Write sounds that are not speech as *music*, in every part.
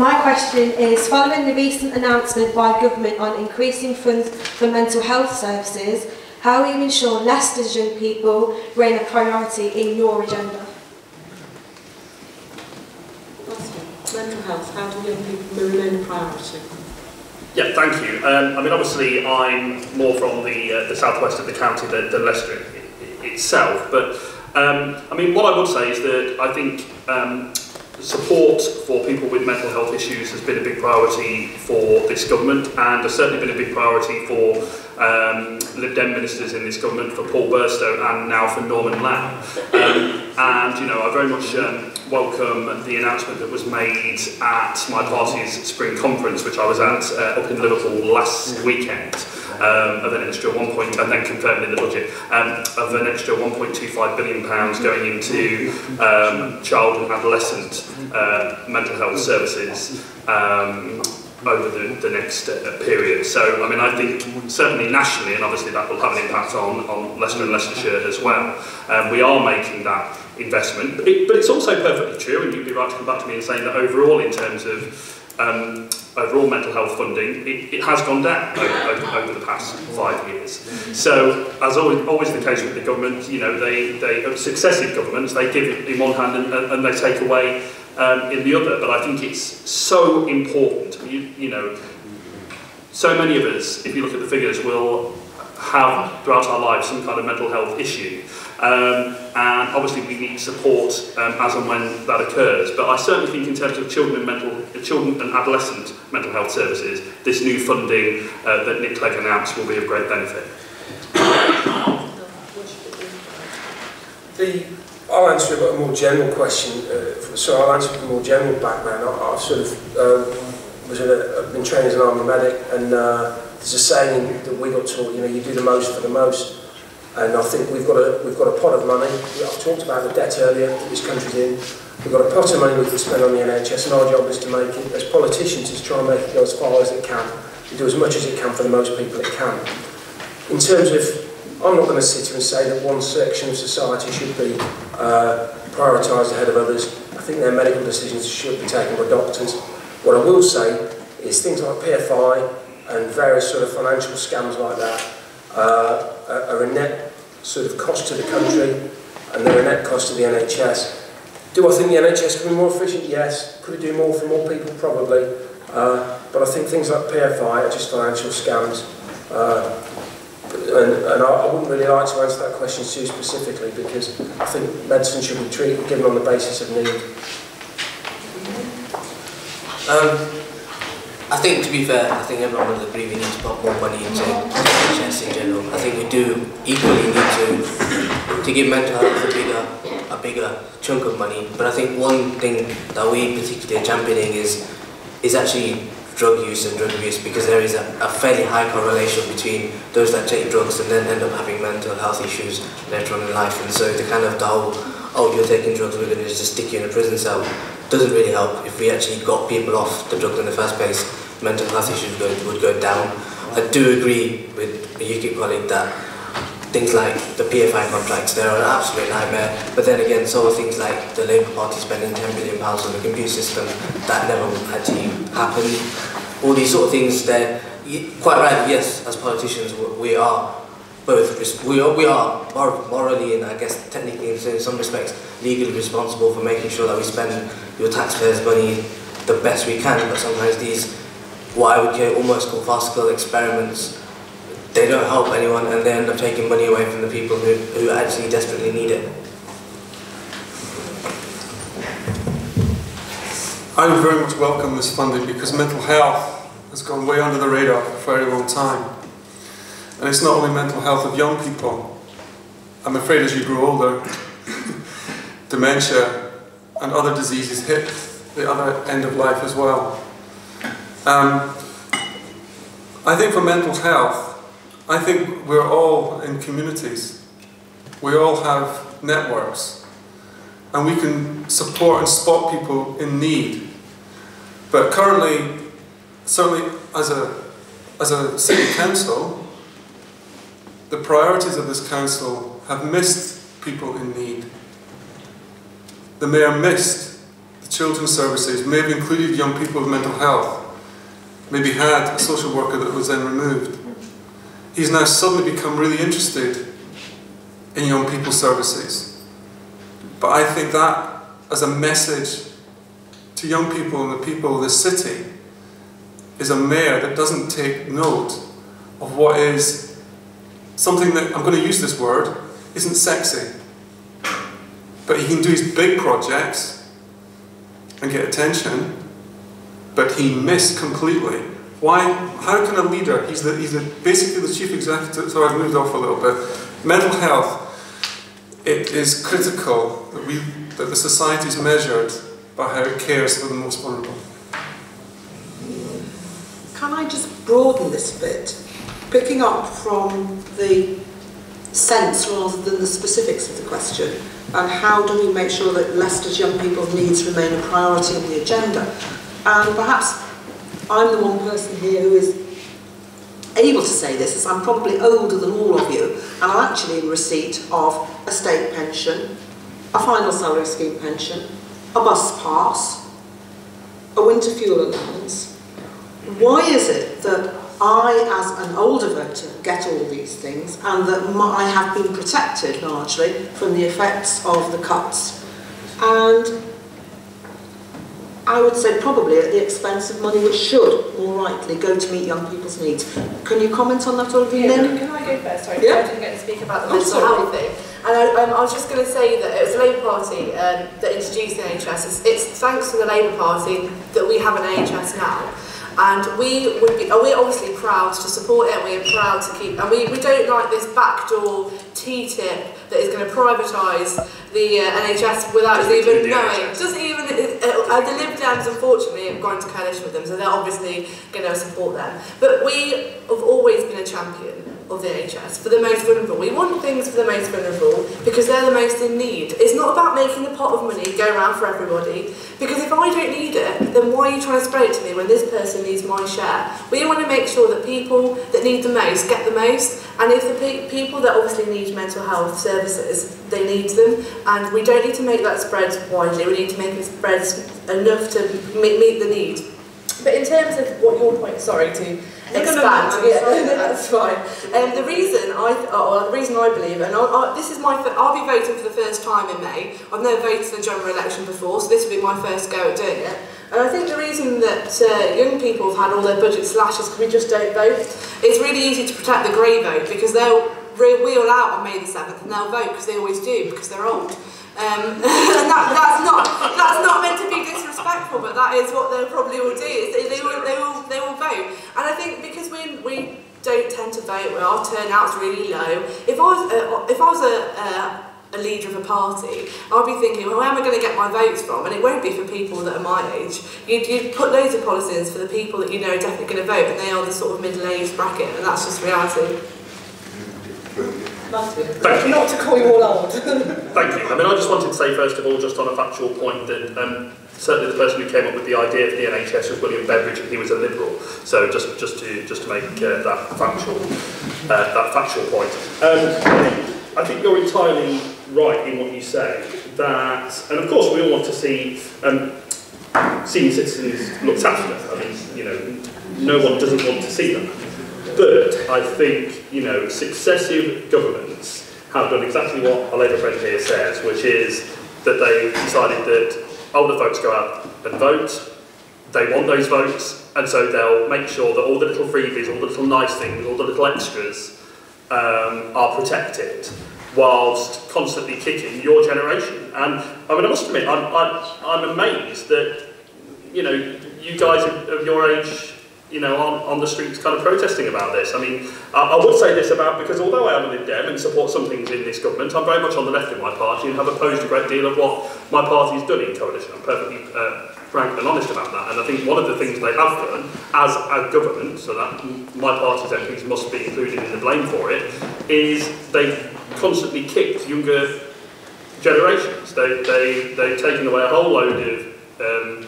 My question is, following the recent announcement by government on increasing funds for mental health services, how will you ensure Leicester's young people remain a priority in your agenda? Mental health, how do young people remain a priority? Yeah, thank you. Um, I mean, obviously, I'm more from the uh, the southwest of the county than, than Leicester i- i- itself. But um, I mean, what I would say is that I think um, support for people with mental health issues has been a big priority for this government and has certainly been a big priority for um, Lib Dem ministers in this government, for Paul Burstow and now for Norman Lamb. Um, and, you know, I very much um, welcome the announcement that was made at my party's spring conference, which I was at uh, up in Liverpool last weekend. Um, um, of an extra one point, and then confirmed in the budget, um, of an extra 1.25 billion pounds going into um, child and adolescent uh, mental health services um, over the, the next uh, period. So, I mean, I think certainly nationally, and obviously that will have an impact on, on Leicester and Leicestershire as well. Um, we are making that investment, but, it, but it's also perfectly true, and you'd be right to come back to me and saying that overall in terms of um, overall mental health funding, it, it has gone down over, over the past five years. So, as always, always the case with the government, you know, they, they uh, successive governments, they give it in one hand and, and they take away um, in the other. But I think it's so important. You, you know, so many of us, if you look at the figures, will have throughout our lives some kind of mental health issue. Um, and obviously we need support um, as and when that occurs. But I certainly think in terms of children and mental, children and adolescent mental health services, this new funding uh, that Nick Clegg announced will be of great benefit. The, I'll answer a more general question. Uh, so I'll answer a more general background. I, I've sort of um, was in a, I've been trained as an army medic, and uh, there's a saying that we got taught. You know, you do the most for the most. And I think we've got a we've got a pot of money. I've talked about the debt earlier that this country's in. We've got a pot of money we can spend on the NHS, and our job is to make it, as politicians, is try and make it go as far as it can, to do as much as it can for the most people it can. In terms of I'm not going to sit here and say that one section of society should be uh, prioritised ahead of others. I think their medical decisions should be taken by doctors. What I will say is things like PFI and various sort of financial scams like that uh, are a net sort of cost to the country and they're a net cost to the NHS. Do I think the NHS can be more efficient? Yes. Could it do more for more people? Probably. Uh, but I think things like PFI are just financial scams. Uh, and, and I, I wouldn't really like to answer that question too specifically because I think medicine should be treated given on the basis of need. Um, I think, to be fair, I think everyone would agree we need to put more money into NHS in general. I think we do equally need to to give mental health a bigger a bigger chunk of money. But I think one thing that we particularly are championing is is actually drug use and drug abuse because there is a, a fairly high correlation between those that take drugs and then end up having mental health issues later on in life. And so the kind of the whole, oh, you're taking drugs, we're going to just stick you in a prison cell, doesn't really help. If we actually got people off the drugs in the first place, mental health issues would go, would go down. I do agree with a UKIP colleague that things like the PFI contracts, they're an absolute nightmare. But then again, so are things like the Labour Party spending £10 billion on the computer system, that never actually happened. All these sort of things, they're quite right, yes, as politicians, we are both, we are, we are morally and I guess technically in some respects legally responsible for making sure that we spend your taxpayers' money the best we can, but sometimes these, what I would almost call farcical experiments, they don't help anyone and they end up taking money away from the people who, who actually desperately need it. I would very much welcome this funding because mental health has gone way under the radar for a very long time. And it's not only mental health of young people. I'm afraid as you grow older, *laughs* dementia and other diseases hit the other end of life as well. Um, I think for mental health, I think we're all in communities. We all have networks. And we can support and spot people in need. But currently, certainly as a, as a city council, the priorities of this council have missed people in need. The mayor missed the children's services may have included young people with mental health, maybe had a social worker that was then removed. He's now suddenly become really interested in young people's services. But I think that, as a message to young people and the people of this city, is a mayor that doesn't take note of what is something that, I'm going to use this word, isn't sexy. But he can do his big projects and get attention, but he missed completely. Why? How can a leader, he's, the, he's the, basically the chief executive, so I've moved off a little bit. Mental health, it is critical that, we, that the society is measured by how it cares for the most vulnerable. Can I just broaden this a bit? Picking up from the sense rather than the specifics of the question, and how do we make sure that Leicester's young people's needs remain a priority on the agenda? And perhaps I'm the one person here who is able to say this, as I'm probably older than all of you, and I'm actually in receipt of a state pension, a final salary scheme pension, a bus pass, a winter fuel allowance. Why is it that I, as an older voter, get all these things and that my, I have been protected largely from the effects of the cuts? And I would say probably at the expense of money which should, more rightly, go to meet young people's needs. Can you comment on that, Olivia? Yeah, then? can I go first? Sorry, yeah. I didn't get to speak about the oh, mental health thing. And I, um, I was just going to say that it was the Labour Party um, that introduced the NHS. It's, it's thanks to the Labour Party that we have an NHS now. And we would be, we're obviously proud to support it, we're proud to keep, and we, we don't like this backdoor TTIP that is going to privatise the uh, NHS without us even knowing. Doesn't even, uh, uh, the Lib Dems unfortunately have gone to coalition with them, so they're obviously going to support them. But we have always been a champion of the NHS for the most vulnerable. We want things for the most vulnerable because they're the most in need. It's not about making the pot of money go around for everybody because if I don't need it, then why are you trying to spread it to me when this person needs my share? We want to make sure that people that need the most get the most and if the pe- people that obviously need mental health services, they need them and we don't need to make that spread widely, we need to make it spread enough to meet, the need. But in terms of what your point, sorry to expand, yeah, *laughs* that's fine. Um, the reason I, or the reason I believe, and I, I, this is my, I'll be voting for the first time in May. I've never voted for the general election before, so this will be my first go at doing it. And I think the reason that uh, young people have had all their budget slashes because we just don't vote, it's really easy to protect the grey vote because they'll wheel out on May the 7th and they'll vote because they always do because they're old. Um, *laughs* that, that's not that's not meant to be disrespectful, but that is what they probably will do. is They, they will they will they will vote. And I think because we we don't tend to vote, well, our turnout's really low. If I was a, if I was a, a a leader of a party, I'd be thinking, well, where am I going to get my votes from? And it won't be for people that are my age. You'd, you'd put loads of policies for the people that you know are definitely going to vote, and they are the sort of middle-aged bracket, and that's just reality. Thank you. Not to call you all old. *laughs* Thank you. I mean, I just wanted to say, first of all, just on a factual point, that um, certainly the person who came up with the idea for the NHS was William Beveridge, and he was a Liberal. So just, just to just to make uh, that factual uh, that factual point. Um, I think you're entirely right in what you say. That, and of course, we all want to see um, senior citizens looked after. I mean, you know, no one doesn't want to see them. But I think, you know, successive governments have done exactly what a Labour friend here says, which is that they decided that older folks go out and vote, they want those votes, and so they'll make sure that all the little freebies, all the little nice things, all the little extras um, are protected, whilst constantly kicking your generation. And I mean, I must admit, I'm, I'm, I'm amazed that, you know, you guys of, of your age you know, on, on the streets kind of protesting about this. I mean, I, I would say this about, because although I am a Lib Dem and support some things in this government, I'm very much on the left of my party and have opposed a great deal of what my party's done in coalition. I'm perfectly uh, frank and honest about that. And I think one of the things they have done as a government, so that my party's MPs must be included in the blame for it, is they've constantly kicked younger generations. They, they, they've taken away a whole load of um,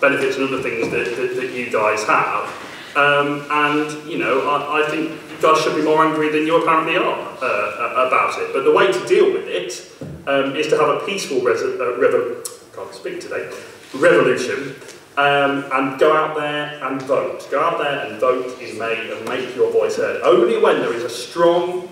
benefits and other things that, that, that you guys have. Um, and, you know, I, I think you guys should be more angry than you apparently are uh, about it. But the way to deal with it um, is to have a peaceful uh, can't speak today, revolution um, and go out there and vote. Go out there and vote in May and make your voice heard. Only when there is a strong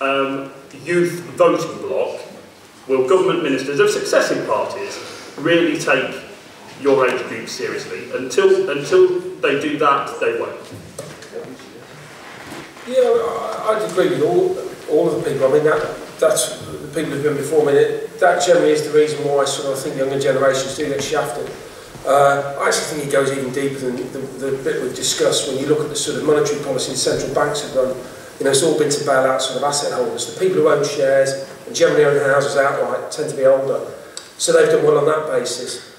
um, youth voting bloc will government ministers of successive parties really take your age group seriously. Until, until they do that, they won't. Yeah, I'd agree with all, all of the people. I mean, that, that's the people who've been before me. That, that generally is the reason why sort of I think younger generations do get shafted. Uh, I actually think it goes even deeper than the, the bit we've discussed when you look at the sort of monetary policy central banks have done. You know, it's all been to bail out sort of asset holders. The people who own shares and generally own houses outright tend to be older. So they've done well on that basis.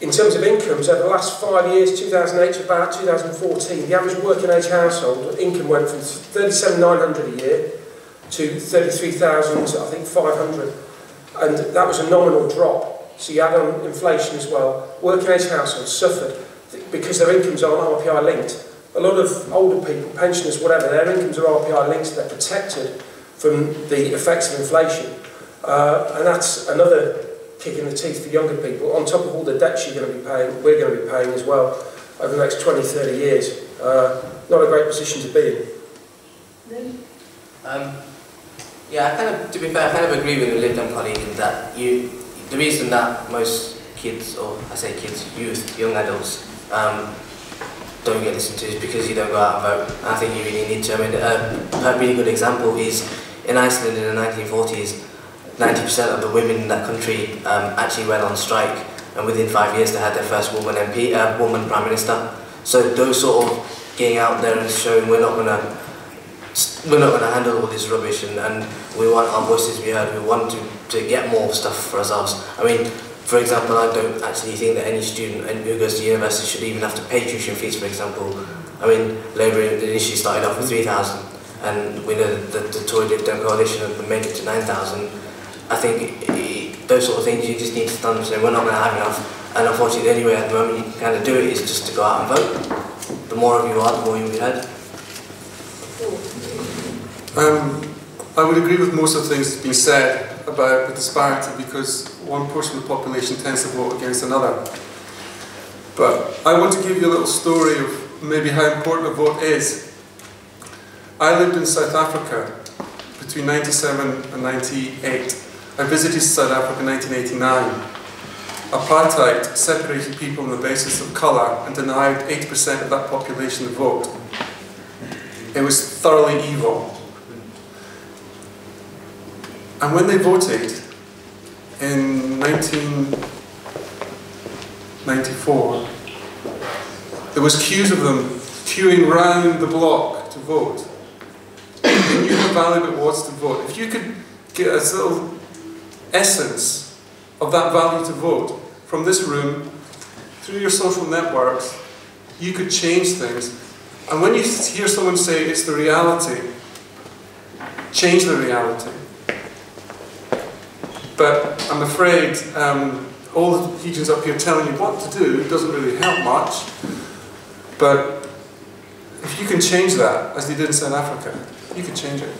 In terms of incomes, over the last five years, 2008 to about 2014, the average working age household income went from 37,900 a year to 33,000, I think 500. And that was a nominal drop. So you add on inflation as well. Working age households suffered because their incomes aren't RPI linked. A lot of older people, pensioners, whatever, their incomes are RPI linked, so they're protected from the effects of inflation. Uh, and that's another kick in the teeth for younger people, on top of all the debts you're going to be paying, we're going to be paying as well over the next 20, 30 years. Uh, not a great position to be in. Um, yeah, I kind of, to be fair, I kind of agree with the Dem colleague in that you, the reason that most kids, or I say kids, youth, young adults, um, don't get listened to is because you don't go out and vote. I think you really need to. I mean, a really good example is in Iceland in the 1940s, 90% of the women in that country um, actually went on strike, and within five years they had their first woman MP, uh, woman prime minister. So those sort of getting out there and showing we're not gonna we're not gonna handle all this rubbish, and, and we want our voices to be heard. We want to, to get more stuff for ourselves. I mean, for example, I don't actually think that any student who goes to university should even have to pay tuition fees. For example, I mean, Labour initially started off with three thousand, and we know that the, the Tory Lib Dem coalition have made it to nine thousand. I think it, those sort of things you just need to stand and say we're not going to have enough. And unfortunately, the only way at the moment you can kind of do it is just to go out and vote. The more of you are, the more you'll be heard. Um, I would agree with most of the things that's been said about the disparity because one portion of the population tends to vote against another. But I want to give you a little story of maybe how important a vote is. I lived in South Africa between 97 and 98. I visited South Africa in 1989. Apartheid separated people on the basis of colour and denied 80% of that population the vote. It was thoroughly evil. And when they voted in 1994, there was queues of them queuing round the block to vote. They knew how valuable it was to vote. If you could get a little essence of that value to vote from this room, through your social networks, you could change things. And when you hear someone say it's the reality, change the reality. But I'm afraid um, all the regions up here telling you what to do doesn't really help much. But if you can change that, as they did in South Africa, you can change it.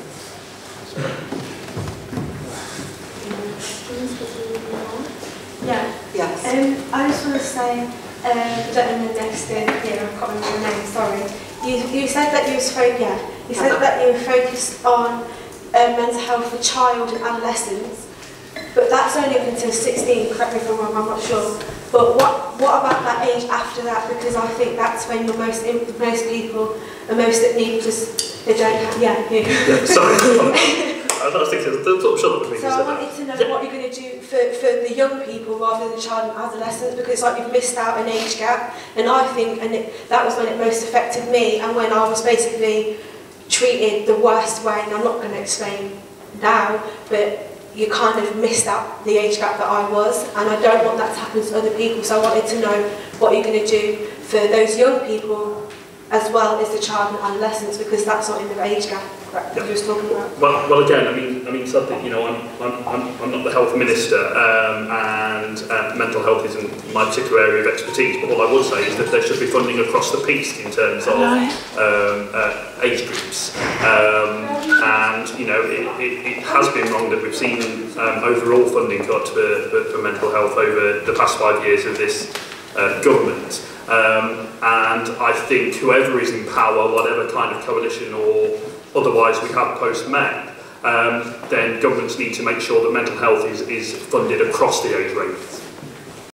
Yeah. Yes. Um, I just want to say, um, gentleman next to here, I can't remember your name, sorry. You, you said that you was fo- yeah, you said that you were focused on um, mental health for child and adolescents, but that's only up until 16, correct me if I'm wrong, I'm not sure. But what, what about that age after that? Because I think that's when you're most, in, most people are most at need because they don't have, yeah, you. Yeah, sorry. *laughs* *laughs* I was thinking, don't sort of shut up. So I wanted to know Yeah. what you're going to do for, for the young people rather than the child and adolescents because like you've missed out an age gap and I think and it, that was when it most affected me and when I was basically treated the worst way and I'm not going to explain now but you kind of missed out the age gap that I was and I don't want that to happen to other people so I wanted to know what you're going to do for those young people as well as the child and adolescents because that's not in the age gap that Yeah. you were talking about. Well, well, again, I mean, I mean, something. You know, I'm, I'm, I'm, I'm not the health minister, um, and uh, mental health isn't my particular area of expertise. But all I would say is that there should be funding across the piece in terms of um, uh, age groups. Um, and you know, it, it, it has been wrong that we've seen um, overall funding cut for, for, for mental health over the past five years of this uh, government. Um, and I think whoever is in power, whatever kind of coalition or otherwise we have post-May, um, then governments need to make sure that mental health is, is funded across the age range.